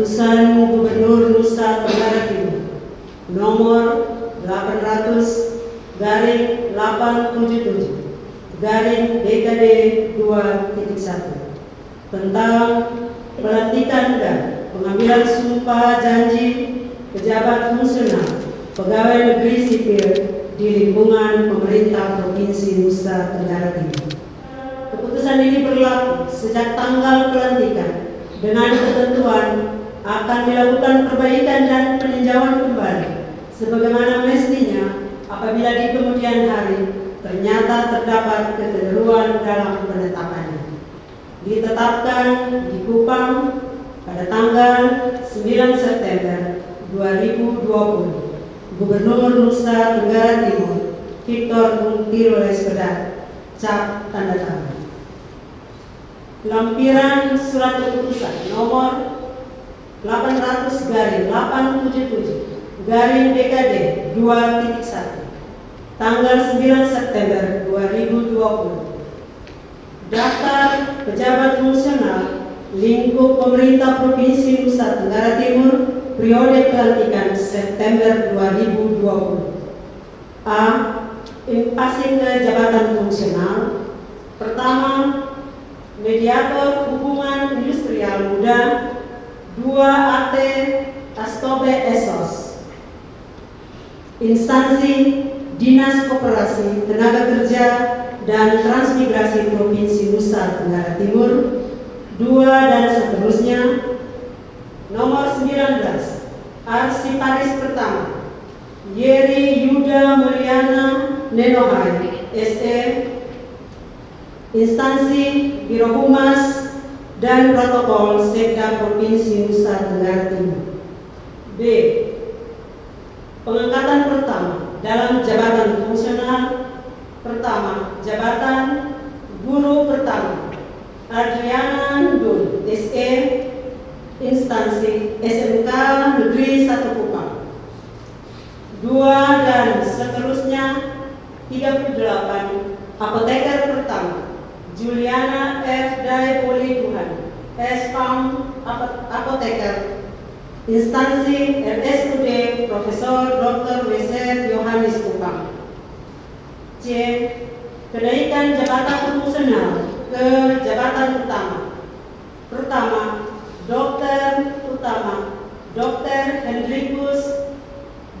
Keputusan Gubernur Nusa Tenggara Timur nomor 800 garing 877 garing DKD 2.1 tentang pelantikan dan pengambilan sumpah janji pejabat fungsional pegawai negeri sipil di lingkungan pemerintah Provinsi Nusa Tenggara Timur. Keputusan ini berlaku sejak tanggal pelantikan dengan ketentuan akan dilakukan perbaikan dan peninjauan kembali sebagaimana mestinya apabila di kemudian hari ternyata terdapat kekeliruan dalam penetapannya. Ditetapkan di Kupang pada tanggal 9 September 2020, Gubernur Nusa Tenggara Timur Victor Bung Tiroles cap tanda tangan. Lampiran surat keputusan nomor 800 garing 877 garing DKD 2.1 tanggal 9 September 2020 daftar pejabat fungsional lingkup pemerintah Provinsi Nusa Tenggara Timur periode pelantikan September 2020 A. Passing ke jabatan fungsional. Pertama, mediator hubungan industrial muda 2 AT Astobe Esos. Instansi Dinas Koperasi Tenaga Kerja dan Transmigrasi Provinsi Nusa Tenggara Timur. 2 dan seterusnya. Nomor 19 Arsiparis pertama. Yeri Yuda Mulyana Nenohai SE instansi Biro Humas dan Protokol Sekda Provinsi Nusa Tenggara Timur. B. Pengangkatan pertama dalam jabatan fungsional pertama jabatan guru pertama Adriana Ndun SE instansi SMK Negeri 1 Kupang. Dua dan seterusnya 38 apoteker pertama Juliana F. Dai Tuhan, S.Pam Apoteker, instansi RSUD Profesor Dr. Weser Yohanes Kupang. C. Kenaikan jabatan fungsional ke jabatan utama. Pertama, Dokter Utama, Dr. Hendrikus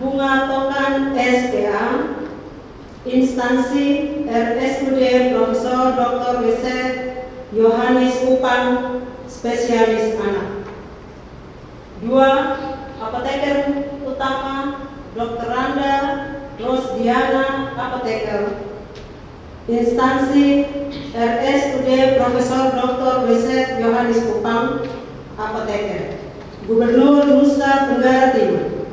Bunga Tokan SPA, instansi RSUD Profesor Dr. Weset Yohanes Upang spesialis anak. Dua, apoteker utama Dr. Randa Rosdiana apoteker. Instansi RSUD Profesor Dr. Weset Yohanes Upang apoteker. Gubernur Nusa Tenggara Timur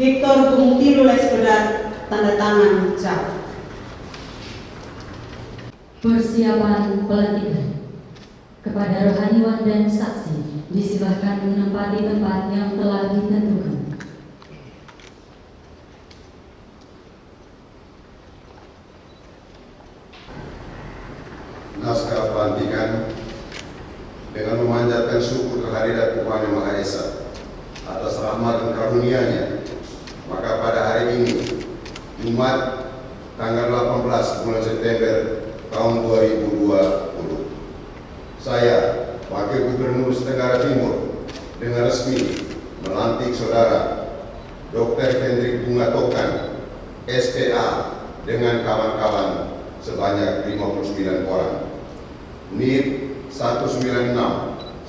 Victor Bung Tilu tanda tangan cap. Persiapan pelantikan kepada rohaniwan dan saksi disilahkan menempati tempat yang telah ditentukan. Naskah pelantikan dengan memanjatkan syukur kehadirat Tuhan Yang Maha Esa atas rahmat dan karunia-Nya, maka pada hari ini, Jumat tanggal 18 bulan September tahun 2020. Saya, Wakil Gubernur Tenggara Timur, dengan resmi melantik saudara Dr. Hendrik Bunga Tokan, SPA, dengan kawan-kawan sebanyak 59 orang. NIP 196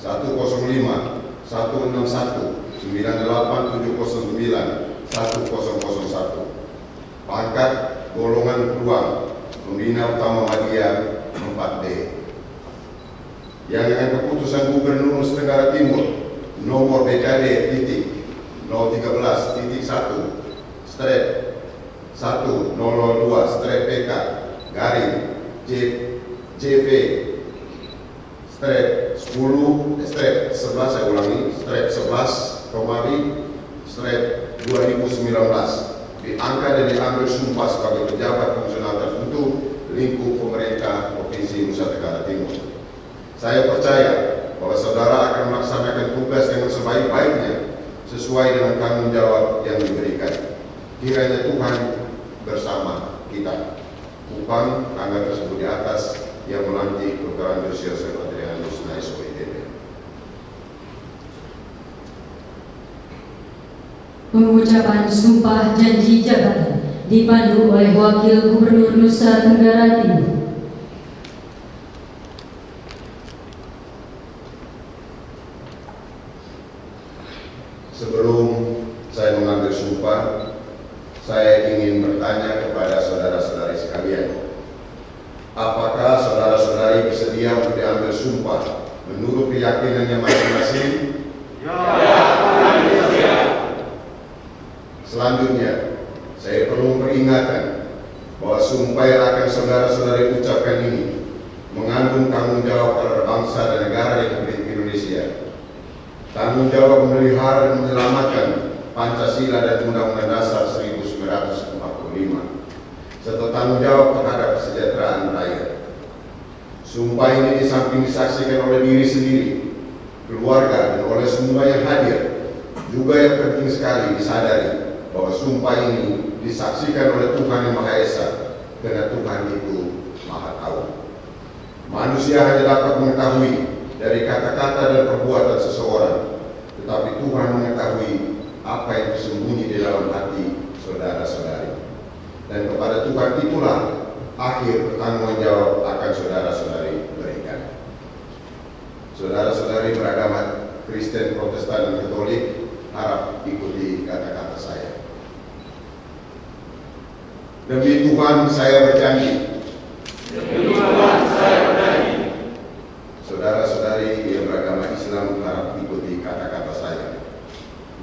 105 106 161 98709 1001 Pangkat golongan peluang Pembina Utama Madya 4D yang dengan keputusan Gubernur Nusa Tenggara Timur nomor BKD titik 013 titik 1 strip 1002 strip PK garing J, JV strip 10 strip 11 saya ulangi strip 11 Romawi strip 2019 diangkat dan diambil sumpah sebagai pejabat fungsional tertentu lingkup pemerintah Provinsi Nusa Tenggara Timur. Saya percaya bahwa saudara akan melaksanakan tugas dengan sebaik-baiknya sesuai dengan tanggung jawab yang diberikan. Kiranya Tuhan bersama kita. Upang tangga tersebut di atas yang melantik Dr. Andrews Yosef Adrianus Naiso ITB. Pengucapan sumpah janji jabatan dipandu oleh Wakil Gubernur Nusa Tenggara Timur. Sebelum saya mengambil sumpah, saya ingin bertanya kepada saudara-saudari sekalian. Apakah saudara-saudari bersedia untuk diambil sumpah menurut keyakinannya masing-masing? Selanjutnya, saya perlu memperingatkan bahwa sumpah yang akan saudara-saudari ucapkan ini mengandung tanggung jawab terhadap bangsa dan negara Republik Indonesia. Tanggung jawab menyelamatkan Pancasila dan Undang-Undang Dasar 1945 serta tanggung jawab terhadap kesejahteraan rakyat. Sumpah ini di samping disaksikan oleh diri sendiri, keluarga, dan oleh semua yang hadir, juga yang penting sekali disadari bahwa sumpah ini disaksikan oleh Tuhan Yang Maha Esa, karena Tuhan itu Maha Tahu. Manusia hanya dapat mengetahui dari kata-kata dan perbuatan seseorang, tetapi Tuhan mengetahui apa yang tersembunyi di dalam hati saudara-saudari. Dan kepada Tuhan itulah akhir pertanggung jawab akan saudara-saudari berikan. Saudara-saudari beragama Kristen, Protestan, dan Katolik harap ikuti kata-kata saya. Demi Tuhan saya berjanji. Demi Tuhan saya berjanji. Saudara-saudari yang beragama Islam harap ikuti kata-kata saya.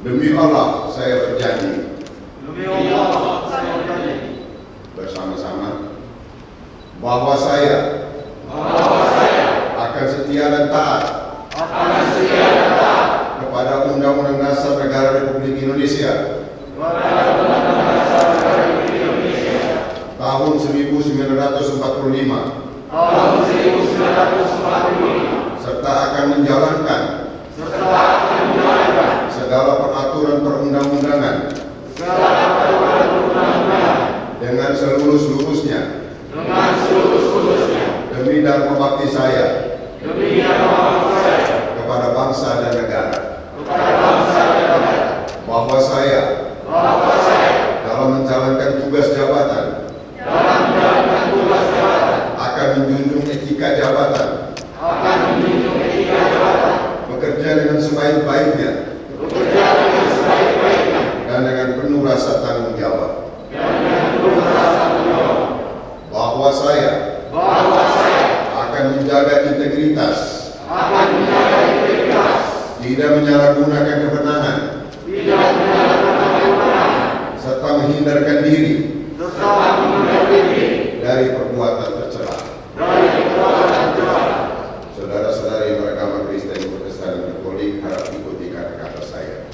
Demi Allah saya berjanji. Demi Allah saya berjanji. Bersama-sama. Bahwa saya bahwa saya akan setia dan taat akan setia dan taat kepada Undang-Undang Dasar Negara Republik Indonesia kepada Undang-Undang Dasar Negara Republik Indonesia. tahun 1945 tahun 1945 serta akan menjalankan serta akan menjalankan segala peraturan perundang-undangan. Dengan seluruh-seluruhnya dengan seluruh-seluruhnya demi dan membakti saya. Demi membakti saya kepada bangsa dan negara. Kepada bangsa dan negara bahwa saya. Bahwa saya dalam menjalankan tugas jabatan dalam menjalankan tugas jabatan. Akan menjunjung etika jabatan akan menjunjung etika jabatan bekerja dengan sebaik-baiknya bekerja dengan sebaik-baiknya dan dengan penuh rasa tanggung jawab. Bahwa saya bahwa saya akan menjaga integritas. akan menjaga integritas. Tidak menyalahgunakan kewenangan. Tidak menyalahgunakan kewenangan. Serta menghindarkan diri serta mengundurkan diri dari perbuatan tercela dari perbuatan tercela saudara-saudari beragama Kristen Protestan Katolik harap ikuti kata-kata saya.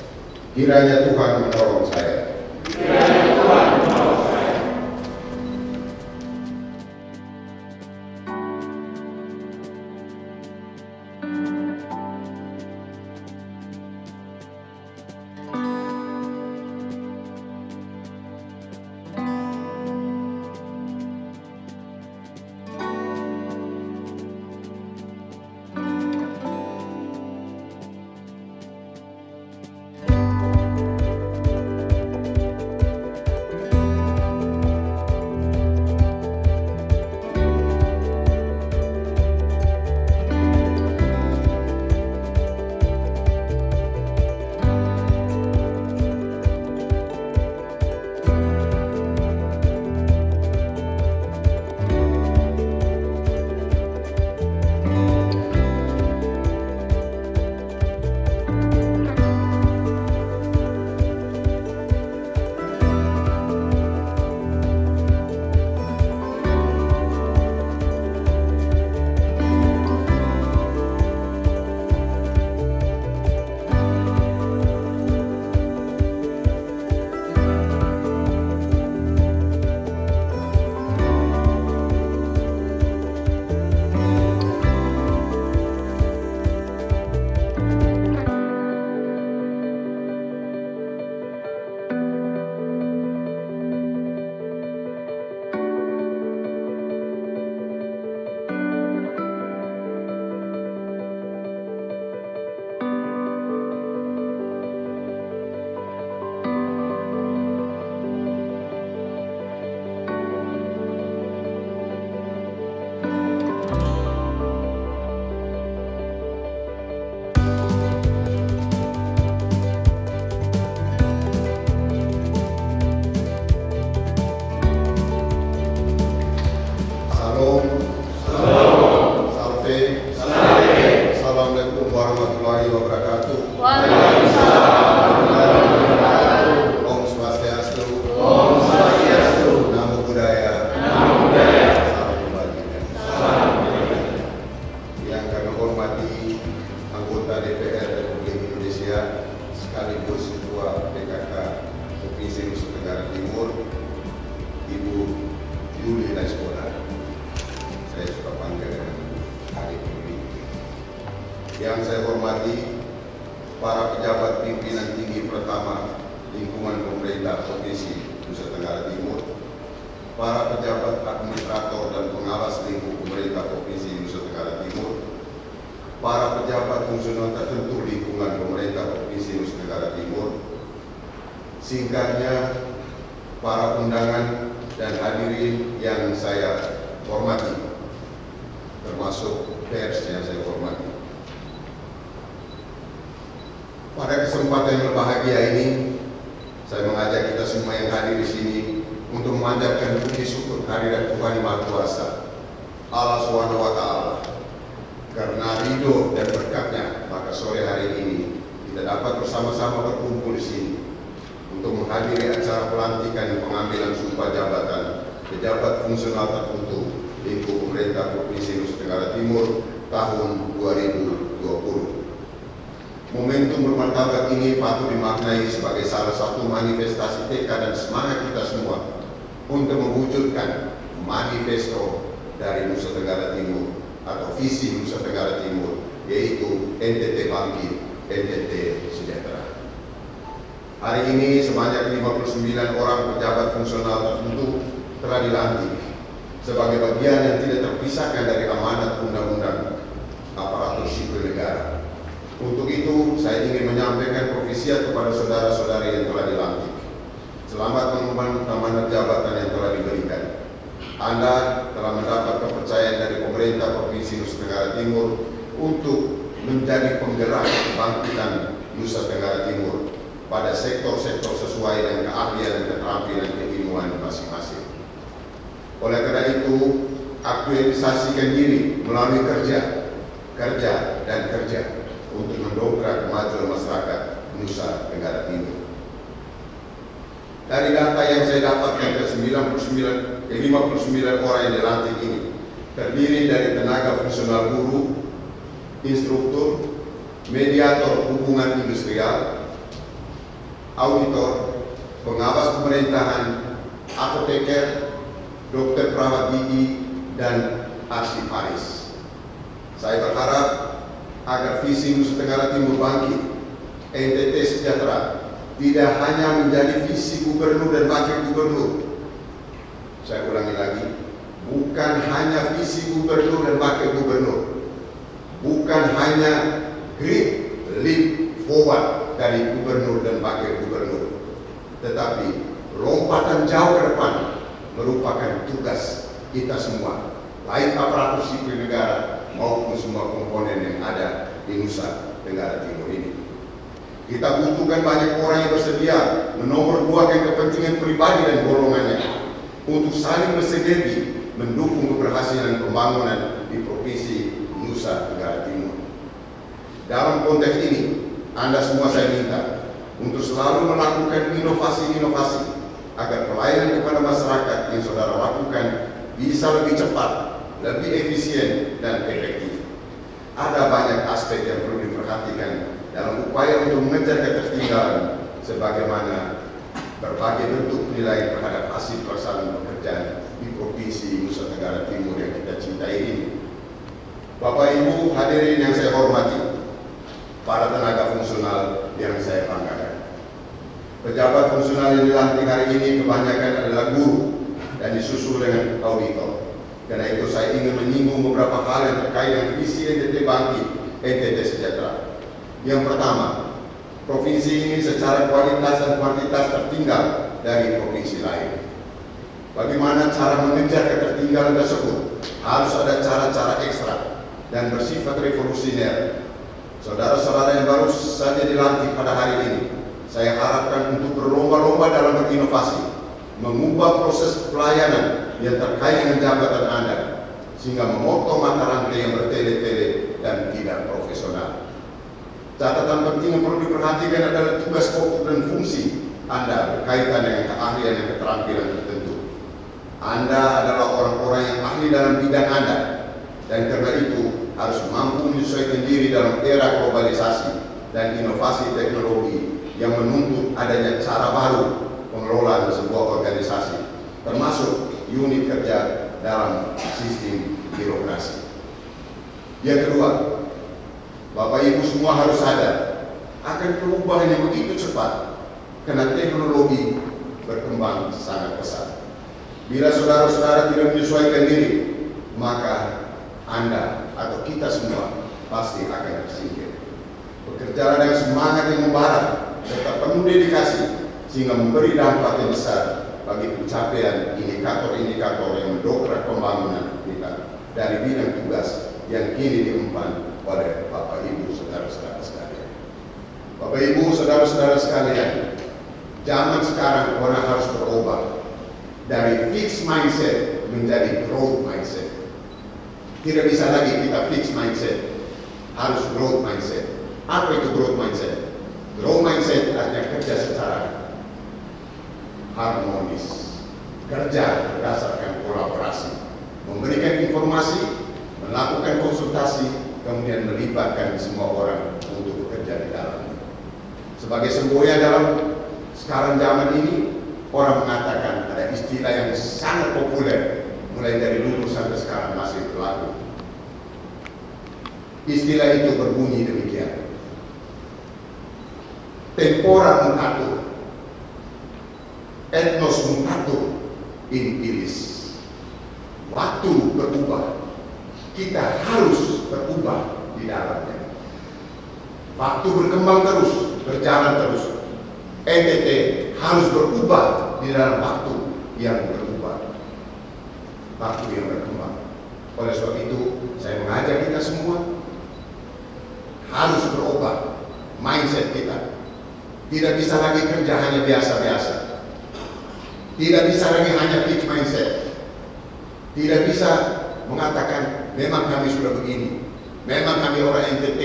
Kiranya Tuhan menolong tertentu lingkungan pemerintah Provinsi Nusa Tenggara Timur, singkatnya para undangan dan hadirin yang saya hormati, termasuk pers yang saya hormati. Pada kesempatan yang berbahagia ini, saya mengajak kita semua yang hadir di sini untuk memanjatkan puji syukur kehadirat Tuhan Yang Maha Kuasa, Allah Subhanahu wa. Karena ridho dan berkatnya, maka sore hari ini kita dapat bersama-sama berkumpul di sini untuk menghadiri acara pelantikan pengambilan sumpah jabatan pejabat fungsional tertentu lingkup pemerintah Provinsi Nusa Tenggara Timur tahun 2020. Momentum bermartabat ini patut dimaknai sebagai salah satu manifestasi tekad dan semangat kita semua untuk mewujudkan manifesto dari Nusa Tenggara Timur atau visi Nusa Tenggara Timur yaitu NTT Bangkit, NTT Sejahtera. Hari ini sebanyak 59 orang pejabat fungsional tertentu telah dilantik sebagai bagian yang tidak terpisahkan dari amanat undang-undang aparatur sipil negara. Untuk itu, saya ingin menyampaikan provisiat kepada saudara-saudari yang telah dilantik. Selamat mengemban amanat jabatan yang telah diberikan. Anda telah mendapat kepercayaan dari pemerintah Provinsi Nusa Tenggara Timur untuk menjadi penggerak kebangkitan Nusa Tenggara Timur pada sektor-sektor sesuai dengan keahlian dan keterampilan keilmuan masing-masing. Oleh karena itu, aktualisasikan diri melalui kerja, kerja, dan kerja untuk mendongkrak kemajuan masyarakat Nusa Tenggara Timur. Dari data yang saya dapatkan ke 99, ke 59 orang yang dilantik ini terdiri dari tenaga fungsional guru, instruktur, mediator hubungan industrial, auditor, pengawas pemerintahan, apoteker, dokter perawat gigi, dan arsiparis. Saya berharap agar visi Nusa Tenggara Timur bangkit, NTT sejahtera, tidak hanya menjadi visi gubernur dan wakil gubernur. Saya ulangi lagi, bukan hanya visi gubernur dan wakil gubernur, bukan hanya great leap forward dari gubernur dan wakil gubernur, tetapi lompatan jauh ke depan merupakan tugas kita semua, baik aparatur sipil negara maupun semua komponen yang ada di Nusa Tenggara Timur ini. Kita butuhkan banyak orang yang bersedia menomor duakan kepentingan pribadi dan golongannya untuk saling bersinergi mendukung keberhasilan pembangunan di Provinsi Nusa Tenggara Timur. Dalam konteks ini, Anda semua saya minta untuk selalu melakukan inovasi-inovasi agar pelayanan kepada masyarakat yang saudara lakukan bisa lebih cepat, lebih efisien, dan efektif. Ada banyak aspek yang perlu diperhatikan dalam upaya untuk mengejar ketertinggalan sebagaimana berbagai bentuk penilaian terhadap hasil pelaksanaan pekerjaan di Provinsi Nusa Tenggara Timur yang kita cintai ini. Bapak Ibu hadirin yang saya hormati, para tenaga fungsional yang saya banggakan. Pejabat fungsional yang dilantik hari ini kebanyakan adalah guru dan disusul dengan auditor. Karena itu saya ingin menyinggung beberapa hal yang terkait dengan visi NTT Bangkit, NTT Sejahtera. Yang pertama, provinsi ini secara kualitas dan kuantitas tertinggal dari provinsi lain. Bagaimana cara mengejar ketertinggalan tersebut? Harus ada cara-cara ekstra dan bersifat revolusioner. Saudara-saudara yang baru saja dilantik pada hari ini, saya harapkan untuk berlomba-lomba dalam berinovasi, mengubah proses pelayanan yang terkait dengan jabatan Anda. sehingga memotong mata rantai yang bertele-tele dan tidak profesional. Catatan penting yang perlu diperhatikan adalah tugas pokok dan fungsi Anda berkaitan dengan keahlian dan keterampilan tertentu. Anda adalah orang-orang yang ahli dalam bidang Anda, dan karena itu harus mampu menyesuaikan diri dalam era globalisasi dan inovasi teknologi yang menuntut adanya cara baru pengelolaan sebuah organisasi, termasuk unit kerja dalam sistem birokrasi. Yang kedua, Bapak Ibu semua harus sadar akan perubahan yang begitu cepat karena teknologi berkembang sangat pesat. Bila saudara-saudara tidak menyesuaikan diri, maka Anda atau kita semua pasti akan tersingkir. Bekerja dengan semangat yang membara, serta penuh dedikasi, sehingga memberi dampak yang besar bagi pencapaian indikator-indikator yang mendongkrak pembangunan kita dari bidang tugas yang kini diemban oleh Bapak Ibu saudara-saudara sekalian. Bapak Ibu saudara-saudara sekalian, zaman sekarang orang harus berubah dari fixed mindset menjadi growth mindset. Tidak bisa lagi kita fixed mindset, harus growth mindset. Apa itu growth mindset? Growth mindset artinya kerja secara harmonis, kerja berdasarkan kolaborasi, memberikan informasi, melakukan konsultasi, kemudian melibatkan semua orang untuk bekerja di dalamnya. Sebagai semboyan dalam sekarang zaman ini, orang mengatakan ada istilah yang sangat populer, mulai dari dulu sampai sekarang masih berlaku. Istilah itu berbunyi demikian. Tempora mutatur, etnos mutatur illis. Waktu berubah, kita harus berubah di dalamnya. Waktu berkembang terus, berjalan terus. NTT harus berubah di dalam waktu yang berubah. Waktu yang berkembang. Oleh sebab itu, saya mengajak kita semua harus berubah mindset kita. Tidak bisa lagi kerja hanya biasa-biasa. Tidak bisa lagi hanya fixed mindset. Tidak bisa mengatakan memang kami sudah begini, memang kami orang NTT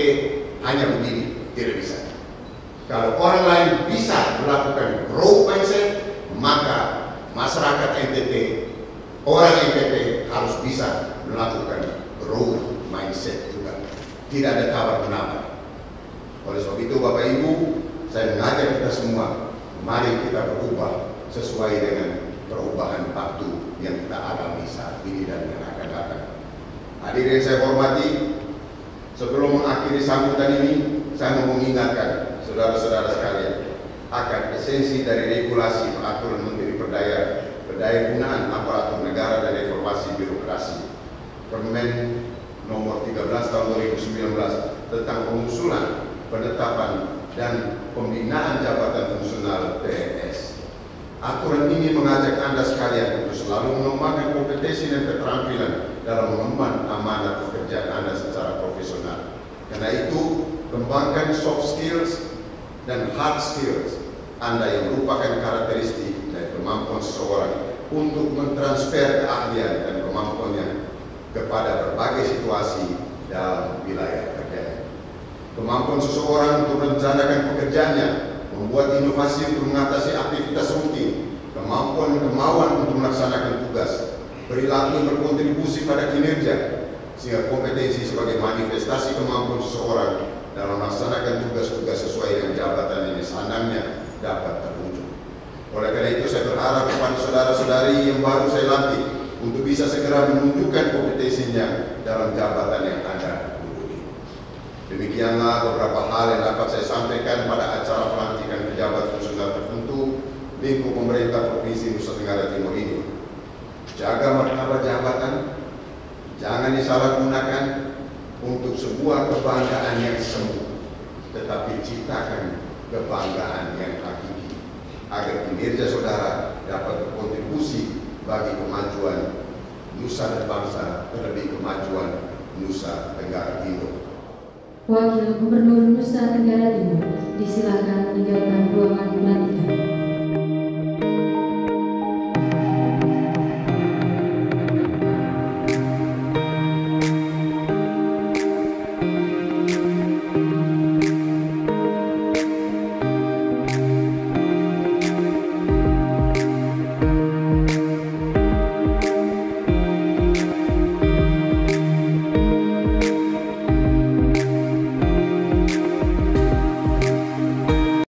hanya begini, tidak bisa. Kalau orang lain bisa melakukan growth mindset, maka masyarakat NTT, orang NTT harus bisa melakukan growth mindset juga. Tidak ada tawar menawar. Oleh sebab itu Bapak Ibu, saya mengajak kita semua, mari kita berubah sesuai dengan perubahan waktu yang kita alami saat ini dan yang akan datang. Hadirin saya hormati, sebelum mengakhiri sambutan ini, saya mau mengingatkan saudara-saudara sekalian akan esensi dari regulasi peraturan Menteri Perdaya Perdaya Gunaan Aparatur Negara dan Birokrasi Permen nomor 13 tahun 2019 tentang pengusulan, penetapan, dan pembinaan jabatan fungsional PNS. Aturan ini mengajak Anda sekalian untuk selalu mengembangkan kompetensi dan keterampilan dalam mengemban amanat pekerjaan Anda secara profesional. Karena itu, kembangkan soft skills dan hard skills Anda yang merupakan karakteristik dan kemampuan seseorang untuk mentransfer keahlian dan kemampuannya kepada berbagai situasi dalam wilayah kerja. Kemampuan seseorang untuk merencanakan pekerjaannya, membuat inovasi untuk mengatasi aktivitas rutin, kemampuan kemauan untuk melaksanakan tugas, perilaku yang berkontribusi pada kinerja, sehingga kompetensi sebagai manifestasi kemampuan seseorang dalam melaksanakan tugas-tugas sesuai dengan jabatan yang disandangnya dapat terwujud. Oleh karena itu saya berharap kepada saudara-saudari yang baru saya lantik untuk bisa segera menunjukkan kompetensinya dalam jabatan yang Anda duduki. Demikianlah beberapa hal yang dapat saya sampaikan pada acara pelantikan pejabat fungsional tertentu lingkup pemerintah Provinsi Nusa Tenggara Timur ini. Jaga martabat jabatan, jangan disalahgunakan untuk sebuah kebanggaan yang semu, tetapi ciptakan kebanggaan yang hakiki agar kinerja saudara dapat berkontribusi bagi kemajuan Nusa dan bangsa, terlebih kemajuan Nusa Tenggara Timur. Wakil Gubernur Nusa Tenggara Timur, disilakan meninggalkan ruangan pelantikan.